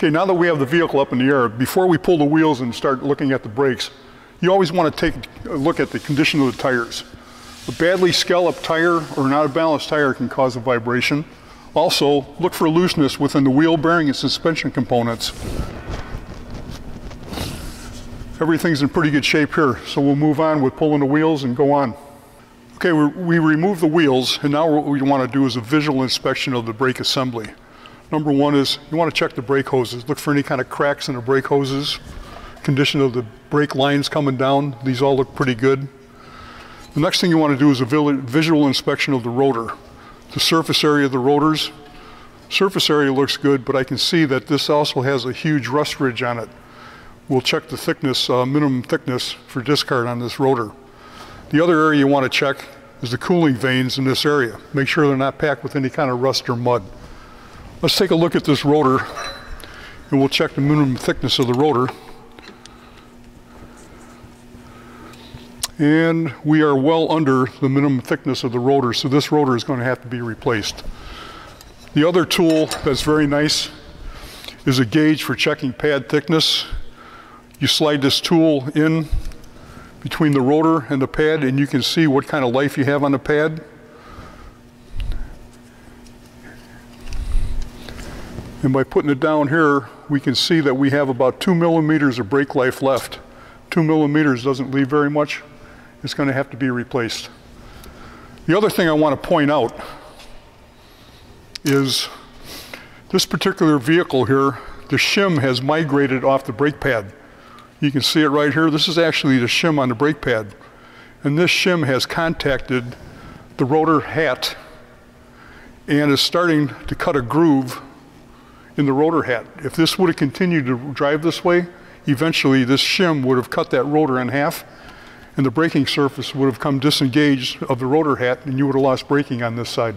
Okay, now that we have the vehicle up in the air, before we pull the wheels and start looking at the brakes, you always want to take a look at the condition of the tires. A badly scalloped tire or not a balanced tire can cause a vibration. Also, look for looseness within the wheel bearing and suspension components. Everything's in pretty good shape here, so we'll move on with pulling the wheels and go on. Okay, we, we remove the wheels, and now what we want to do is a visual inspection of the brake assembly. Number one is you want to check the brake hoses. Look for any kind of cracks in the brake hoses. Condition of the brake lines coming down. These all look pretty good. The next thing you want to do is a visual inspection of the rotor. The surface area of the rotors. Surface area looks good, but I can see that this also has a huge rust ridge on it. We'll check the thickness, uh, minimum thickness for discard on this rotor. The other area you want to check is the cooling vanes in this area. Make sure they're not packed with any kind of rust or mud. Let's take a look at this rotor and we'll check the minimum thickness of the rotor. And we are well under the minimum thickness of the rotor, so this rotor is going to have to be replaced. The other tool that's very nice is a gauge for checking pad thickness. You slide this tool in between the rotor and the pad and you can see what kind of life you have on the pad. And by putting it down here, we can see that we have about two millimeters of brake life left. Two millimeters doesn't leave very much. It's going to have to be replaced. The other thing I want to point out is this particular vehicle here, the shim has migrated off the brake pad. You can see it right here. This is actually the shim on the brake pad. And this shim has contacted the rotor hat and is starting to cut a groove in the rotor hat. If this would have continued to drive this way, eventually this shim would have cut that rotor in half and the braking surface would have come disengaged of the rotor hat and you would have lost braking on this side.